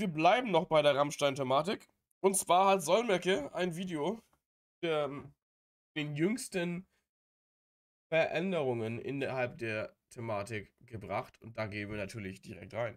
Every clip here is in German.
wir bleiben noch bei der Rammstein-Thematik. Und zwar hat Solmecke ein Video der ähm, den jüngsten Veränderungen innerhalb der Thematik gebracht. Und da gehen wir natürlich direkt rein.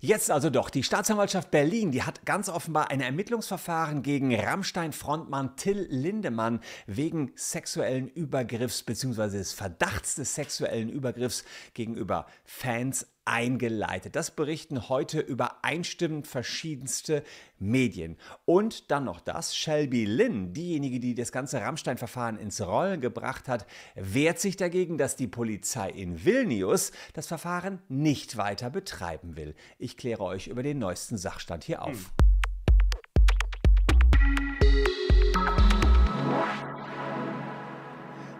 Jetzt also doch. Die Staatsanwaltschaft Berlin, die hat ganz offenbar ein Ermittlungsverfahren gegen Rammstein-Frontmann Till Lindemann wegen sexuellen Übergriffs bzw. des Verdachts des sexuellen Übergriffs gegenüber Fans eingeleitet. Das berichten heute übereinstimmend verschiedenste Medien. Und dann noch das, Shelby Lynn, diejenige, die das ganze Rammstein-Verfahren ins Rollen gebracht hat, wehrt sich dagegen, dass die Polizei in Vilnius das Verfahren nicht weiter betreiben will. Ich kläre euch über den neuesten Sachstand hier auf. Hm.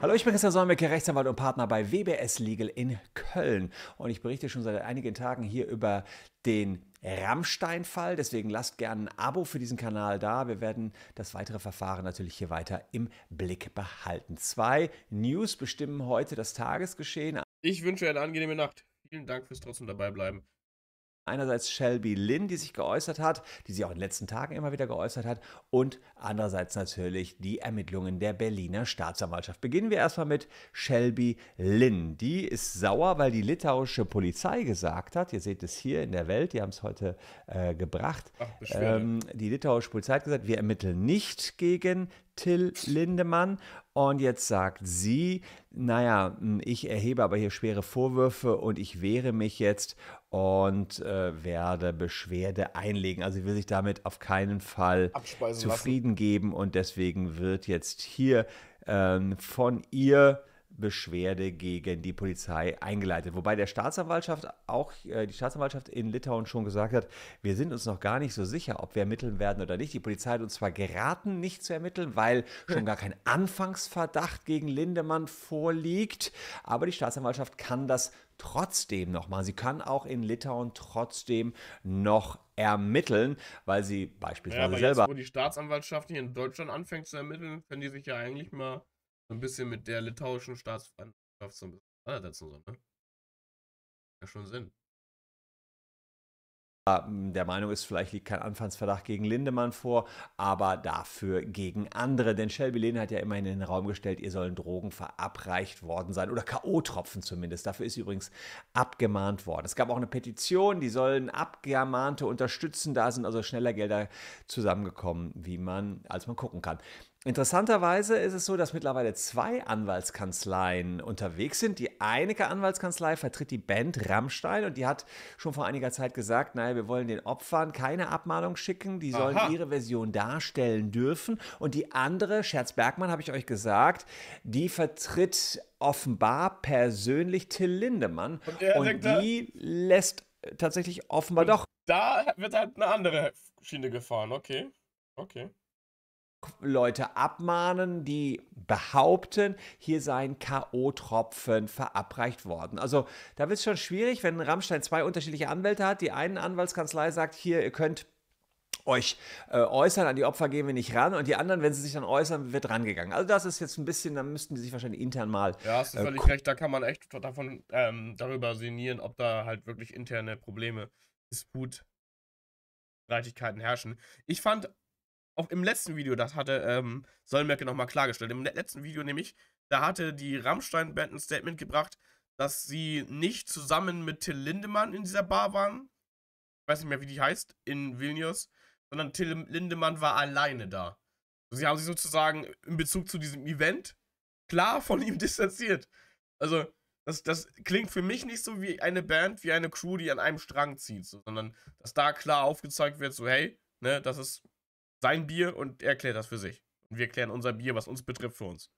Hallo, ich bin Christian Solmecke, Rechtsanwalt und Partner bei WBS Legal in Köln. Und ich berichte schon seit einigen Tagen hier über den Rammstein-Fall. Deswegen lasst gerne ein Abo für diesen Kanal da. Wir werden das weitere Verfahren natürlich hier weiter im Blick behalten. Zwei News bestimmen heute das Tagesgeschehen. Ich wünsche eine angenehme Nacht. Vielen Dank fürs trotzdem dabei bleiben. Einerseits Shelby Lynn, die sich geäußert hat, die sich auch in den letzten Tagen immer wieder geäußert hat, und andererseits natürlich die Ermittlungen der Berliner Staatsanwaltschaft. Beginnen wir erstmal mit Shelby Lynn. Die ist sauer, weil die litauische Polizei gesagt hat, ihr seht es hier in der Welt, die haben es heute äh, gebracht, Ach, ähm, die litauische Polizei hat gesagt, wir ermitteln nicht gegen Till Lindemann. Und jetzt sagt sie, naja, ich erhebe aber hier schwere Vorwürfe und ich wehre mich jetzt und äh, werde Beschwerde einlegen. Also sie will sich damit auf keinen Fall zufrieden lassen. geben und deswegen wird jetzt hier ähm, von ihr Beschwerde gegen die Polizei eingeleitet. Wobei der Staatsanwaltschaft auch äh, die Staatsanwaltschaft in Litauen schon gesagt hat, wir sind uns noch gar nicht so sicher, ob wir ermitteln werden oder nicht. Die Polizei hat uns zwar geraten, nicht zu ermitteln, weil schon gar kein Anfangsverdacht gegen Lindemann vorliegt, aber die Staatsanwaltschaft kann das trotzdem noch machen. Sie kann auch in Litauen trotzdem noch ermitteln, weil sie beispielsweise ja, aber selber. Jetzt, wo die Staatsanwaltschaft hier in Deutschland anfängt zu ermitteln, können die sich ja eigentlich mal so ein bisschen mit der litauischen Staatsanwaltschaft so ein bisschen auseinandersetzen, so, ne? Ja, schon Sinn. Der Meinung ist, vielleicht liegt kein Anfangsverdacht gegen Lindemann vor, aber dafür gegen andere. Denn Shelby Lehne hat ja immerhin in den Raum gestellt, ihr sollen Drogen verabreicht worden sein oder K.O.-Tropfen zumindest. Dafür ist übrigens abgemahnt worden. Es gab auch eine Petition, die sollen Abgemahnte unterstützen. Da sind also schneller Gelder zusammengekommen, wie man, als man gucken kann. Interessanterweise ist es so, dass mittlerweile zwei Anwaltskanzleien unterwegs sind. Die eine Anwaltskanzlei vertritt die Band Rammstein und die hat schon vor einiger Zeit gesagt, naja, wir wollen den Opfern keine Abmahnung schicken, die sollen Aha. ihre Version darstellen dürfen. Und die andere, Scherz Bergmann, habe ich euch gesagt, die vertritt offenbar persönlich Till Lindemann. Und, und die lässt tatsächlich offenbar doch. Da wird halt eine andere Schiene gefahren, okay. Okay. Leute abmahnen, die behaupten, hier seien K.O.-Tropfen verabreicht worden. Also da wird es schon schwierig, wenn Rammstein zwei unterschiedliche Anwälte hat. Die eine Anwaltskanzlei sagt, hier, ihr könnt euch äh, äußern, an die Opfer gehen wir nicht ran und die anderen, wenn sie sich dann äußern, wird rangegangen. Also das ist jetzt ein bisschen, da müssten die sich wahrscheinlich intern mal. Ja, hast du äh, völlig recht, da kann man echt davon ähm, darüber sinnieren, ob da halt wirklich interne Probleme, Disput, Streitigkeiten herrschen. Ich fand auch im letzten Video, das hatte ähm, Solmecke nochmal klargestellt. Im letzten Video nämlich, da hatte die Rammstein-Band ein Statement gebracht, dass sie nicht zusammen mit Till Lindemann in dieser Bar waren. Ich weiß nicht mehr, wie die heißt, in Vilnius. Sondern Till Lindemann war alleine da. Sie haben sich sozusagen in Bezug zu diesem Event klar von ihm distanziert. Also, das, das klingt für mich nicht so wie eine Band, wie eine Crew, die an einem Strang zieht, so, sondern dass da klar aufgezeigt wird, so, hey, ne, das ist sein Bier und er klärt das für sich. Und wir klären unser Bier, was uns betrifft, für uns.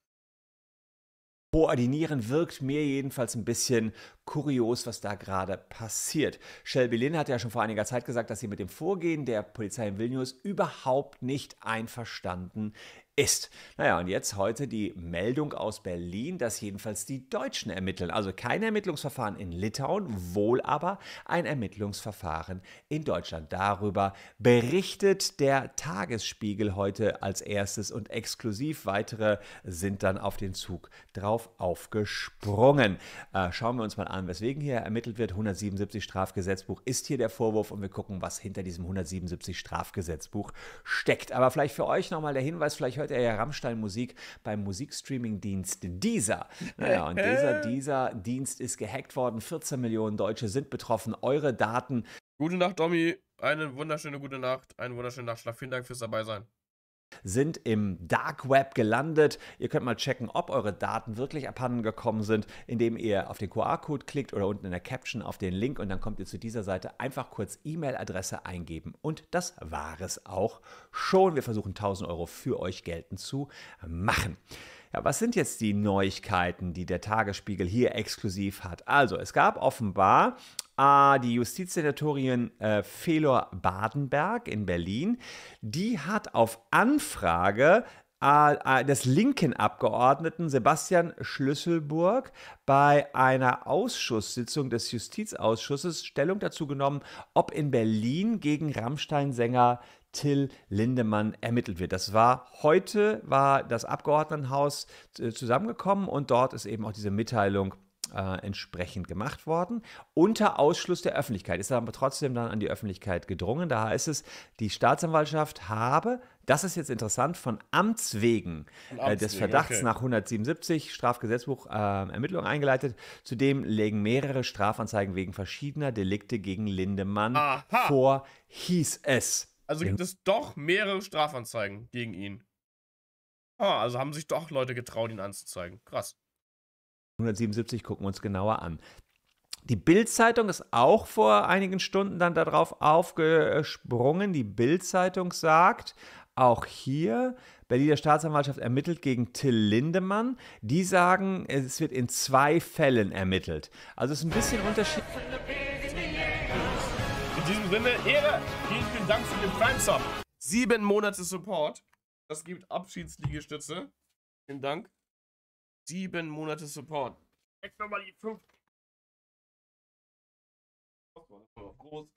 Koordinieren wirkt mir jedenfalls ein bisschen kurios, was da gerade passiert. Shelby Lynn hat ja schon vor einiger Zeit gesagt, dass sie mit dem Vorgehen der Polizei in Vilnius überhaupt nicht einverstanden ist. Naja, und jetzt heute die Meldung aus Berlin, dass jedenfalls die Deutschen ermitteln. Also kein Ermittlungsverfahren in Litauen, wohl aber ein Ermittlungsverfahren in Deutschland. Darüber berichtet der Tagesspiegel heute als erstes und exklusiv. Weitere sind dann auf den Zug drauf aufgesprungen. Äh, schauen wir uns mal an, weswegen hier ermittelt wird. 177 Strafgesetzbuch ist hier der Vorwurf und wir gucken, was hinter diesem 177 Strafgesetzbuch steckt. Aber vielleicht für euch nochmal der Hinweis, vielleicht hört ihr ja Rammstein-Musik beim Musikstreaming-Dienst Deezer. Naja, und dieser, dieser Dienst ist gehackt worden. 14 Millionen Deutsche sind betroffen. Eure Daten. Gute Nacht, Domi. Eine wunderschöne gute Nacht. Einen wunderschönen Nachtschlaf. Vielen Dank fürs dabei sein sind im Dark Web gelandet. Ihr könnt mal checken, ob eure Daten wirklich abhanden gekommen sind, indem ihr auf den QR-Code klickt oder unten in der Caption auf den Link und dann kommt ihr zu dieser Seite. Einfach kurz E-Mail-Adresse eingeben und das war es auch schon. Wir versuchen 1000 Euro für euch geltend zu machen. Ja, was sind jetzt die Neuigkeiten, die der Tagesspiegel hier exklusiv hat? Also, es gab offenbar äh, die Justizsenatorin äh, Felor Badenberg in Berlin. Die hat auf Anfrage äh, des linken Abgeordneten Sebastian Schlüsselburg bei einer Ausschusssitzung des Justizausschusses Stellung dazu genommen, ob in Berlin gegen Rammstein-Sänger Till Lindemann ermittelt wird. Das war heute, war das Abgeordnetenhaus äh, zusammengekommen und dort ist eben auch diese Mitteilung äh, entsprechend gemacht worden. Unter Ausschluss der Öffentlichkeit ist aber trotzdem dann an die Öffentlichkeit gedrungen. Da heißt es, die Staatsanwaltschaft habe, das ist jetzt interessant, von Amts wegen äh, des Verdachts okay. nach 177 Strafgesetzbuch äh, Ermittlungen eingeleitet. Zudem legen mehrere Strafanzeigen wegen verschiedener Delikte gegen Lindemann Aha. vor, hieß es. Also gibt es doch mehrere Strafanzeigen gegen ihn. Ah, also haben sich doch Leute getraut, ihn anzuzeigen. Krass. 177 gucken wir uns genauer an. Die Bild-Zeitung ist auch vor einigen Stunden dann darauf aufgesprungen. Die Bild-Zeitung sagt, auch hier, Berliner Staatsanwaltschaft ermittelt gegen Till Lindemann. Die sagen, es wird in zwei Fällen ermittelt. Also es ist ein bisschen unterschiedlich. In diesem Sinne, Ehre, vielen, Dank für den Prime-Sub. Sieben Monate Support. Das gibt Abschiedsliegestütze. Vielen Dank. Sieben Monate Support. Jetzt nochmal die fünf. Groß.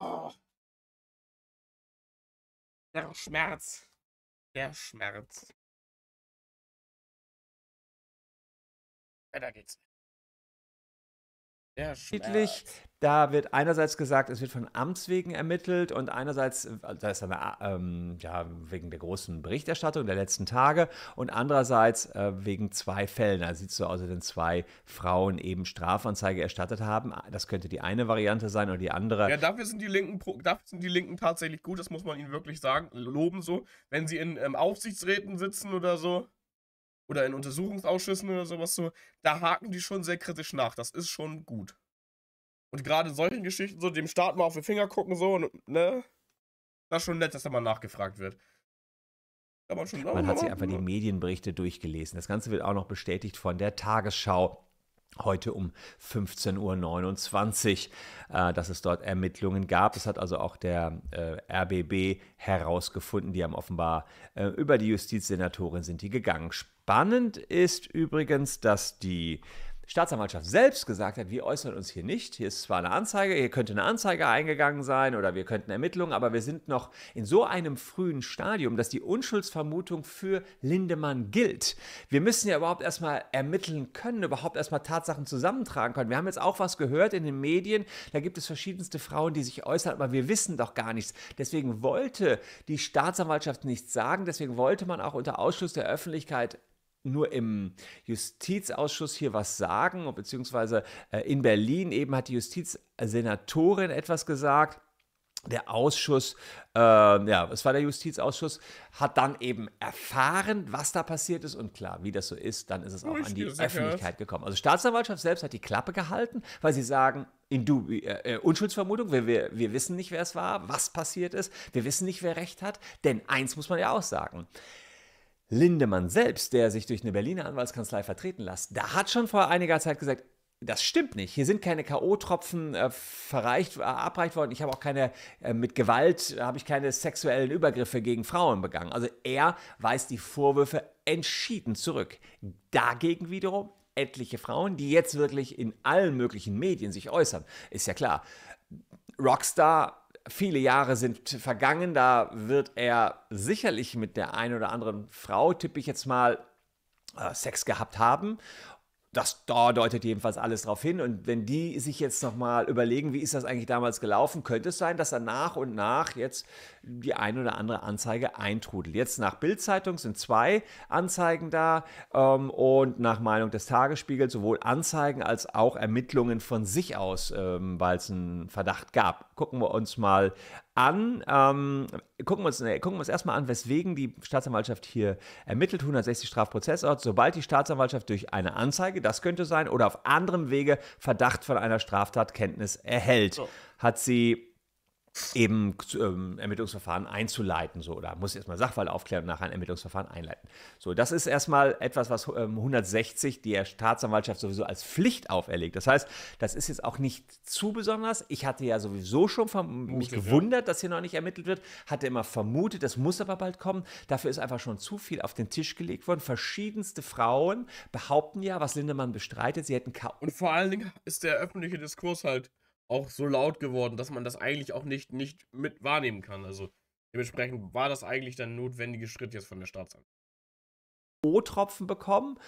Oh. Der Schmerz. Der Schmerz. Weiter geht's. Der Schmerz. Da wird einerseits gesagt, es wird von Amts wegen ermittelt und einerseits, da ist eine, ähm, ja, wegen der großen Berichterstattung der letzten Tage und andererseits äh, wegen zwei Fällen. Da sieht es so aus, als wenn zwei Frauen eben Strafanzeige erstattet haben. Das könnte die eine Variante sein oder die andere. Ja, dafür sind die Linken, dafür sind die Linken tatsächlich gut, das muss man ihnen wirklich sagen, loben so. Wenn sie in ähm, Aufsichtsräten sitzen oder so, oder in Untersuchungsausschüssen oder sowas so, da haken die schon sehr kritisch nach. Das ist schon gut. Und gerade solchen Geschichten, so dem Staat mal auf den Finger gucken, so, ne? Das ist schon nett, dass da mal nachgefragt wird. Man, schon, man hat sich einfach die Medienberichte durchgelesen. Das Ganze wird auch noch bestätigt von der Tagesschau. Heute um 15.29 Uhr, äh, dass es dort Ermittlungen gab. Das hat also auch der äh, RBB herausgefunden. Die haben offenbar äh, über die Justizsenatorin sind die gegangen. Spannend ist übrigens, dass die Staatsanwaltschaft selbst gesagt hat, wir äußern uns hier nicht. Hier ist zwar eine Anzeige, hier könnte eine Anzeige eingegangen sein oder wir könnten Ermittlungen, aber wir sind noch in so einem frühen Stadium, dass die Unschuldsvermutung für Lindemann gilt. Wir müssen ja überhaupt erstmal ermitteln können, überhaupt erstmal Tatsachen zusammentragen können. Wir haben jetzt auch was gehört in den Medien, da gibt es verschiedenste Frauen, die sich äußern, aber wir wissen doch gar nichts. Deswegen wollte die Staatsanwaltschaft nichts sagen, deswegen wollte man auch unter Ausschluss der Öffentlichkeit nur im Justizausschuss hier was sagen, beziehungsweise äh, in Berlin eben hat die Justizsenatorin etwas gesagt. Der Ausschuss, äh, ja, es war der Justizausschuss, hat dann eben erfahren, was da passiert ist. Und klar, wie das so ist, dann ist es auch an die Öffentlichkeit gekommen. Also Staatsanwaltschaft selbst hat die Klappe gehalten, weil sie sagen, in du, äh, äh, Unschuldsvermutung, wir, wir, wir wissen nicht, wer es war, was passiert ist, wir wissen nicht, wer recht hat, denn eins muss man ja auch sagen, Lindemann selbst, der sich durch eine Berliner Anwaltskanzlei vertreten lässt, da hat schon vor einiger Zeit gesagt, das stimmt nicht. Hier sind keine K.O.-Tropfen äh, verreicht, äh, worden. Ich habe auch keine, äh, mit Gewalt äh, habe ich keine sexuellen Übergriffe gegen Frauen begangen. Also er weist die Vorwürfe entschieden zurück. Dagegen wiederum etliche Frauen, die jetzt wirklich in allen möglichen Medien sich äußern. Ist ja klar. Rockstar, viele Jahre sind vergangen, da wird er sicherlich mit der einen oder anderen Frau, tippe ich jetzt mal, äh, Sex gehabt haben das da deutet jedenfalls alles darauf hin. Und wenn die sich jetzt nochmal überlegen, wie ist das eigentlich damals gelaufen, könnte es sein, dass er nach und nach jetzt die ein oder andere Anzeige eintrudelt. Jetzt nach Bildzeitung sind zwei Anzeigen da ähm, und nach Meinung des Tagesspiegels sowohl Anzeigen als auch Ermittlungen von sich aus, ähm, weil es einen Verdacht gab. Gucken wir uns mal an. Ähm, gucken, wir uns, nee, gucken wir uns erstmal an, weswegen die Staatsanwaltschaft hier ermittelt. 160 Strafprozessort. Sobald die Staatsanwaltschaft durch eine Anzeige, das könnte sein, oder auf anderem Wege Verdacht von einer Straftat Kenntnis erhält, so. hat sie eben ähm, Ermittlungsverfahren einzuleiten. So, oder muss erstmal Sachverhalt aufklären und nachher ein Ermittlungsverfahren einleiten. So, das ist erstmal etwas, was ähm, 160 der Staatsanwaltschaft sowieso als Pflicht auferlegt. Das heißt, das ist jetzt auch nicht zu besonders. Ich hatte ja sowieso schon mich gewundert, ja. dass hier noch nicht ermittelt wird, hatte immer vermutet, das muss aber bald kommen. Dafür ist einfach schon zu viel auf den Tisch gelegt worden. Verschiedenste Frauen behaupten ja, was Lindemann bestreitet, sie hätten K. Und vor allen Dingen ist der öffentliche Diskurs halt auch so laut geworden, dass man das eigentlich auch nicht, nicht mit wahrnehmen kann. Also dementsprechend war das eigentlich der notwendige Schritt jetzt von der Staatsanwaltschaft. O-Tropfen bekommen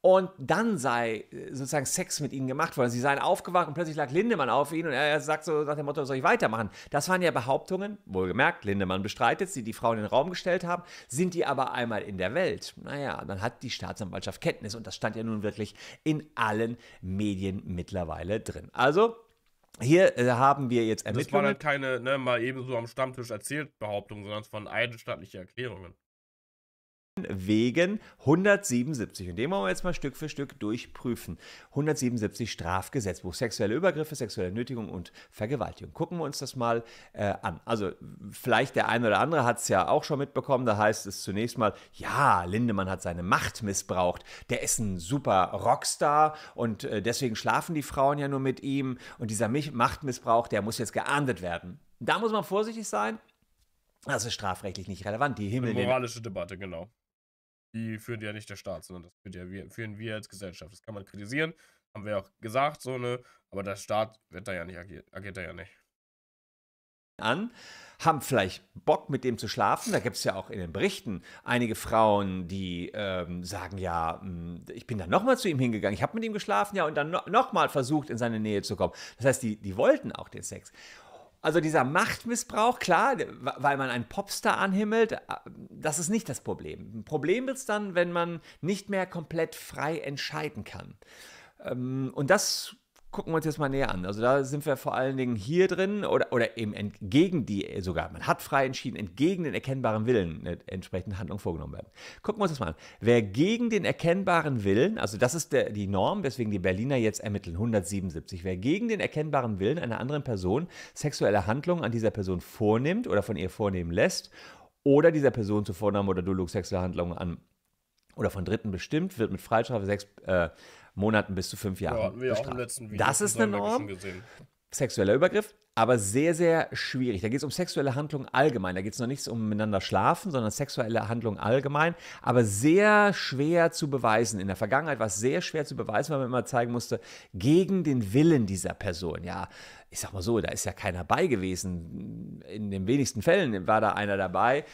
und dann sei äh, sozusagen Sex mit ihnen gemacht worden. Sie seien aufgewacht und plötzlich lag Lindemann auf ihn und er sagt so nach dem Motto, soll ich weitermachen? Das waren ja Behauptungen, wohlgemerkt, Lindemann bestreitet sie, die Frau in den Raum gestellt haben, sind die aber einmal in der Welt. Naja, dann hat die Staatsanwaltschaft Kenntnis und das stand ja nun wirklich in allen Medien mittlerweile drin. Also hier äh, haben wir jetzt Ermittlungen. Das waren halt keine, ne, mal eben so am Stammtisch erzählt Behauptungen, sondern es waren eidesstattliche Erklärungen wegen 177. Und den wollen wir jetzt mal Stück für Stück durchprüfen. 177 Strafgesetzbuch, sexuelle Übergriffe, sexuelle Nötigung und Vergewaltigung. Gucken wir uns das mal äh, an. Also vielleicht der eine oder andere hat es ja auch schon mitbekommen. Da heißt es zunächst mal, ja, Lindemann hat seine Macht missbraucht. Der ist ein super Rockstar und äh, deswegen schlafen die Frauen ja nur mit ihm. Und dieser Machtmissbrauch, der muss jetzt geahndet werden. Da muss man vorsichtig sein. Das ist strafrechtlich nicht relevant. Die Himmel. Eine moralische Debatte, genau die führt ja nicht der Staat, sondern das führt ja wir, führen wir als Gesellschaft. Das kann man kritisieren, haben wir auch gesagt, so ne, aber der Staat wird da ja nicht agiert, agiert da ja nicht. An, haben vielleicht Bock mit dem zu schlafen. Da gibt es ja auch in den Berichten einige Frauen, die ähm, sagen, ja, hm, ich bin dann nochmal zu ihm hingegangen, ich habe mit ihm geschlafen, ja, und dann no nochmal versucht, in seine Nähe zu kommen. Das heißt, die, die wollten auch den Sex. Also dieser Machtmissbrauch, klar, weil man einen Popstar anhimmelt, äh, das ist nicht das Problem. Ein Problem wird es dann, wenn man nicht mehr komplett frei entscheiden kann. Ähm, und das gucken wir uns jetzt mal näher an. Also da sind wir vor allen Dingen hier drin oder, oder eben entgegen die, sogar, man hat frei entschieden, entgegen den erkennbaren Willen eine entsprechende Handlung vorgenommen werden. Gucken wir uns das mal an. Wer gegen den erkennbaren Willen, also das ist der, die Norm, weswegen die Berliner jetzt ermitteln, 177, wer gegen den erkennbaren Willen einer anderen Person sexuelle Handlungen an dieser Person vornimmt oder von ihr vornehmen lässt oder dieser Person zu Vornamen oder Duldung sexuelle Handlungen an oder von Dritten bestimmt, wird mit Freistrafe sechs äh, Monaten bis zu fünf Jahren. Ja, wir bestraft. auch im letzten Video. Das ist eine Norm. Sexueller Übergriff, aber sehr, sehr schwierig. Da geht es um sexuelle Handlungen allgemein. Da geht es noch nicht um miteinander schlafen, sondern sexuelle Handlungen allgemein, aber sehr schwer zu beweisen. In der Vergangenheit war es sehr schwer zu beweisen, weil man immer zeigen musste, gegen den Willen dieser Person. Ja, ich sag mal so, da ist ja keiner bei gewesen. In den wenigsten Fällen war da einer dabei.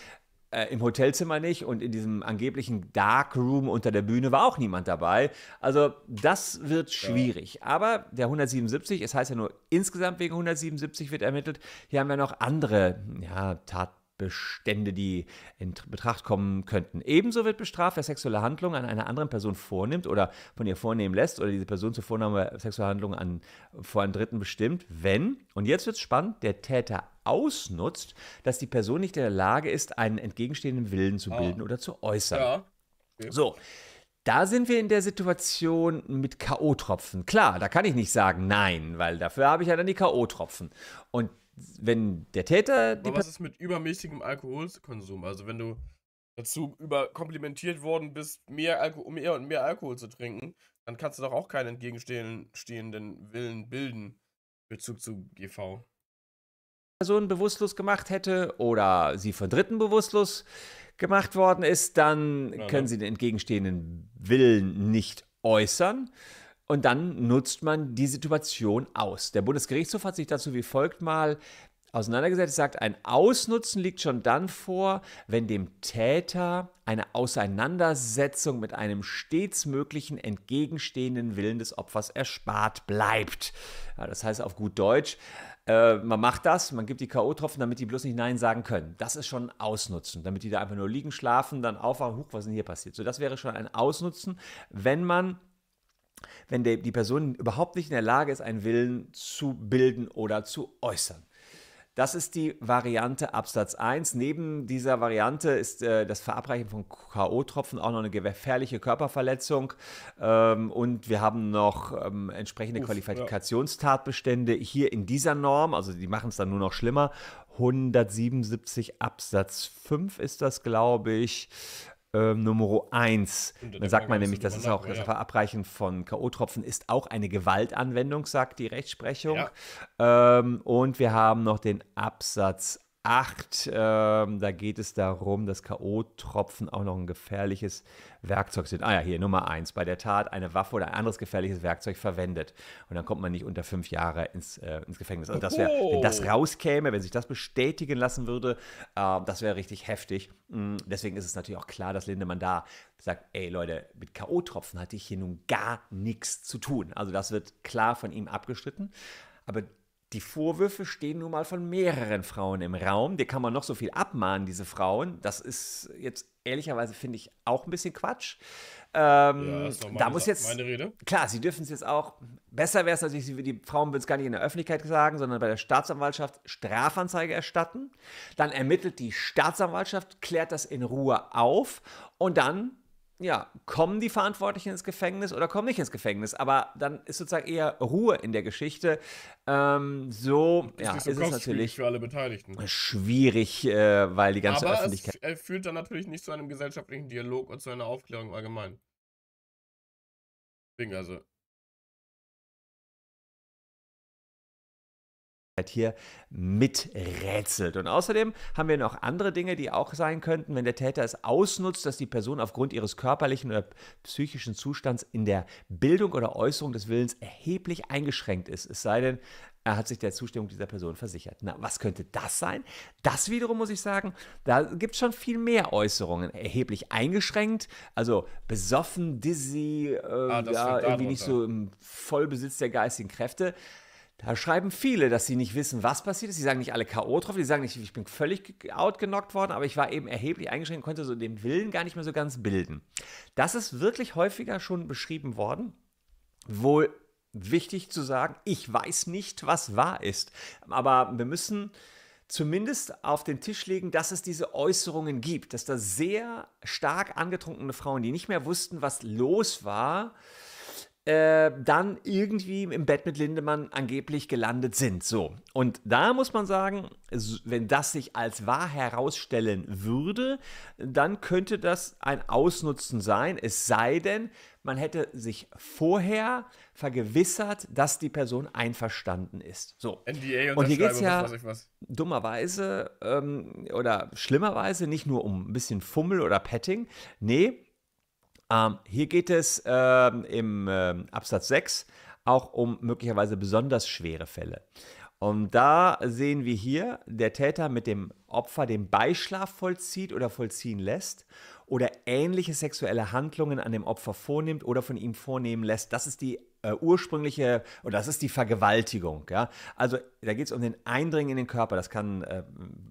Äh, Im Hotelzimmer nicht und in diesem angeblichen Darkroom unter der Bühne war auch niemand dabei. Also das wird schwierig. Ja. Aber der 177, es heißt ja nur insgesamt wegen 177 wird ermittelt. Hier haben wir noch andere ja, Tat, Bestände, die in Betracht kommen könnten. Ebenso wird bestraft, wer sexuelle Handlungen an einer anderen Person vornimmt oder von ihr vornehmen lässt oder diese Person zur Vornahme sexueller Handlungen an, vor einen Dritten bestimmt, wenn, und jetzt wird es spannend, der Täter ausnutzt, dass die Person nicht in der Lage ist, einen entgegenstehenden Willen zu ah. bilden ah. oder zu äußern. Ja. Okay. So. Da sind wir in der Situation mit K.O.-Tropfen. Klar, da kann ich nicht sagen nein, weil dafür habe ich ja dann die K.O.-Tropfen. Und wenn der Täter. Aber was ist mit übermäßigem Alkoholkonsum? Also wenn du dazu überkomplimentiert worden bist, mehr, Alko mehr und mehr Alkohol zu trinken, dann kannst du doch auch keinen entgegenstehenden Willen bilden. Bezug zu GV. Person bewusstlos gemacht hätte oder sie von Dritten bewusstlos gemacht worden ist, dann ja, können ne? sie den entgegenstehenden Willen nicht äußern. Und dann nutzt man die Situation aus. Der Bundesgerichtshof hat sich dazu wie folgt mal auseinandergesetzt, sagt, ein Ausnutzen liegt schon dann vor, wenn dem Täter eine Auseinandersetzung mit einem stets möglichen entgegenstehenden Willen des Opfers erspart bleibt. Ja, das heißt auf gut Deutsch, äh, man macht das, man gibt die K.O.-Tropfen, damit die bloß nicht Nein sagen können. Das ist schon Ausnutzen, damit die da einfach nur liegen, schlafen, dann aufwachen, huch, was ist denn hier passiert? So, das wäre schon ein Ausnutzen, wenn man wenn der, die Person überhaupt nicht in der Lage ist, einen Willen zu bilden oder zu äußern. Das ist die Variante Absatz 1. Neben dieser Variante ist äh, das Verabreichen von K.O.-Tropfen auch noch eine gefährliche Körperverletzung. Ähm, und wir haben noch ähm, entsprechende Uff, Qualifikationstatbestände ja. hier in dieser Norm. Also die machen es dann nur noch schlimmer. 177 Absatz 5 ist das, glaube ich ähm, Nummer 1. Dann sagt man nämlich, das ist auch das Verabreichen von K.O.-Tropfen ist auch eine Gewaltanwendung, sagt die Rechtsprechung. Ja. Ähm, und wir haben noch den Absatz 8, ähm, da geht es darum, dass K.O.-Tropfen auch noch ein gefährliches Werkzeug sind. Ah ja, hier Nummer 1, bei der Tat eine Waffe oder ein anderes gefährliches Werkzeug verwendet. Und dann kommt man nicht unter fünf Jahre ins, äh, ins Gefängnis. Also das wär, wenn das rauskäme, wenn sich das bestätigen lassen würde, äh, das wäre richtig heftig. Mhm, deswegen ist es natürlich auch klar, dass Lindemann da sagt, ey Leute, mit K.O.-Tropfen hatte ich hier nun gar nichts zu tun. Also das wird klar von ihm abgestritten. Aber die Vorwürfe stehen nun mal von mehreren Frauen im Raum. Die kann man noch so viel abmahnen, diese Frauen. Das ist jetzt ehrlicherweise, finde ich, auch ein bisschen Quatsch. Ähm, ja, ist meine, da muss jetzt, meine Rede. Klar, sie dürfen es jetzt auch. Besser wäre es natürlich, die Frauen würden es gar nicht in der Öffentlichkeit sagen, sondern bei der Staatsanwaltschaft Strafanzeige erstatten. Dann ermittelt die Staatsanwaltschaft, klärt das in Ruhe auf und dann ja, kommen die Verantwortlichen ins Gefängnis oder kommen nicht ins Gefängnis. Aber dann ist sozusagen eher Ruhe in der Geschichte. Ähm, so ist, ja, so ist es natürlich für alle Beteiligten. schwierig, äh, weil die ganze Aber Öffentlichkeit. Es führt dann natürlich nicht zu einem gesellschaftlichen Dialog und zu einer Aufklärung allgemein. Deswegen also, hier miträtselt. Und außerdem haben wir noch andere Dinge, die auch sein könnten, wenn der Täter es ausnutzt, dass die Person aufgrund ihres körperlichen oder psychischen Zustands in der Bildung oder Äußerung des Willens erheblich eingeschränkt ist. Es sei denn, er hat sich der Zustimmung dieser Person versichert. Na, was könnte das sein? Das wiederum muss ich sagen, da gibt es schon viel mehr Äußerungen. Erheblich eingeschränkt, also besoffen, dizzy, äh, ah, ja, irgendwie nicht so im Vollbesitz der geistigen Kräfte. Da schreiben viele, dass sie nicht wissen, was passiert ist. Sie sagen nicht alle K.O. drauf, die sagen nicht, ich bin völlig outgenockt worden, aber ich war eben erheblich eingeschränkt, konnte so den Willen gar nicht mehr so ganz bilden. Das ist wirklich häufiger schon beschrieben worden. Wohl wichtig zu sagen, ich weiß nicht, was wahr ist. Aber wir müssen zumindest auf den Tisch legen, dass es diese Äußerungen gibt, dass da sehr stark angetrunkene Frauen, die nicht mehr wussten, was los war, äh, dann irgendwie im Bett mit Lindemann angeblich gelandet sind. So. Und da muss man sagen, wenn das sich als wahr herausstellen würde, dann könnte das ein Ausnutzen sein. Es sei denn, man hätte sich vorher vergewissert, dass die Person einverstanden ist. So. NDA und hier geht es ja dummerweise ähm, oder schlimmerweise nicht nur um ein bisschen Fummel oder Petting. Nee, ähm, hier geht es ähm, im äh, Absatz 6 auch um möglicherweise besonders schwere Fälle. Und da sehen wir hier, der Täter mit dem Opfer den Beischlaf vollzieht oder vollziehen lässt oder ähnliche sexuelle Handlungen an dem Opfer vornimmt oder von ihm vornehmen lässt. Das ist die äh, ursprüngliche, oder das ist die Vergewaltigung. Ja? Also da geht es um den Eindringen in den Körper. Das kann äh,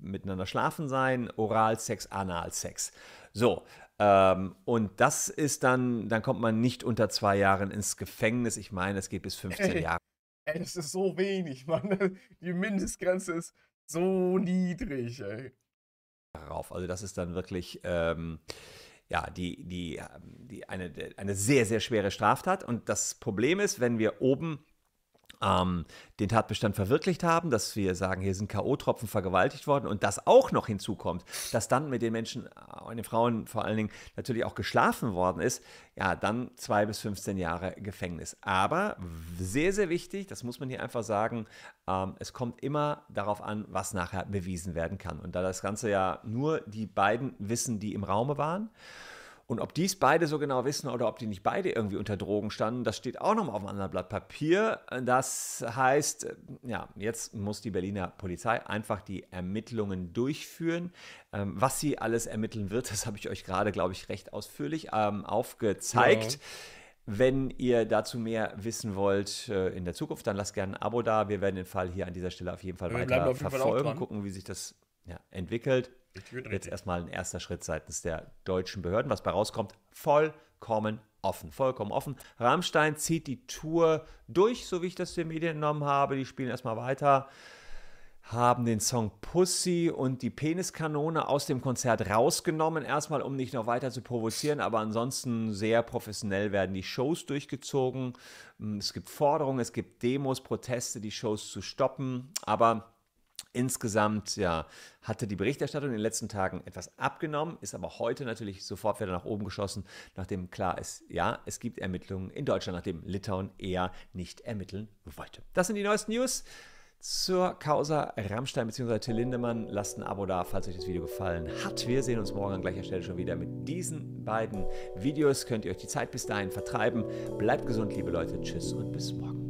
miteinander schlafen sein, Oralsex, Analsex. So, ähm, und das ist dann, dann kommt man nicht unter zwei Jahren ins Gefängnis. Ich meine, es geht bis 15 ey, Jahre. Ey, das ist so wenig, Mann. Die Mindestgrenze ist so niedrig, ey. Darauf. Also das ist dann wirklich, ähm, ja, die, die, die eine, eine sehr, sehr schwere Straftat. Und das Problem ist, wenn wir oben ähm, den Tatbestand verwirklicht haben, dass wir sagen, hier sind K.O.-Tropfen vergewaltigt worden und das auch noch hinzukommt, dass dann mit den Menschen äh, und den Frauen vor allen Dingen natürlich auch geschlafen worden ist, ja, dann zwei bis 15 Jahre Gefängnis. Aber sehr, sehr wichtig, das muss man hier einfach sagen, ähm, es kommt immer darauf an, was nachher bewiesen werden kann. Und da das Ganze ja nur die beiden wissen, die im Raume waren, und ob dies beide so genau wissen oder ob die nicht beide irgendwie unter Drogen standen, das steht auch nochmal auf einem anderen Blatt Papier. Das heißt, ja, jetzt muss die Berliner Polizei einfach die Ermittlungen durchführen. Ähm, was sie alles ermitteln wird, das habe ich euch gerade, glaube ich, recht ausführlich ähm, aufgezeigt. Ja. Wenn ihr dazu mehr wissen wollt äh, in der Zukunft, dann lasst gerne ein Abo da. Wir werden den Fall hier an dieser Stelle auf jeden Fall Wir weiter verfolgen, gucken, wie sich das ja, entwickelt. Jetzt erstmal ein erster Schritt seitens der deutschen Behörden. Was bei rauskommt, vollkommen offen. Vollkommen offen. Rammstein zieht die Tour durch, so wie ich das den Medien entnommen habe. Die spielen erstmal weiter haben den Song Pussy und die Peniskanone aus dem Konzert rausgenommen, erstmal um nicht noch weiter zu provozieren, aber ansonsten sehr professionell werden die Shows durchgezogen. Es gibt Forderungen, es gibt Demos, Proteste, die Shows zu stoppen, aber Insgesamt ja, hatte die Berichterstattung in den letzten Tagen etwas abgenommen, ist aber heute natürlich sofort wieder nach oben geschossen, nachdem klar ist, ja, es gibt Ermittlungen in Deutschland, nachdem Litauen eher nicht ermitteln wollte. Das sind die neuesten News zur Causa Rammstein bzw. Till Lindemann. Lasst ein Abo da, falls euch das Video gefallen hat. Wir sehen uns morgen an gleicher Stelle schon wieder mit diesen beiden Videos. Könnt ihr euch die Zeit bis dahin vertreiben. Bleibt gesund, liebe Leute. Tschüss und bis morgen.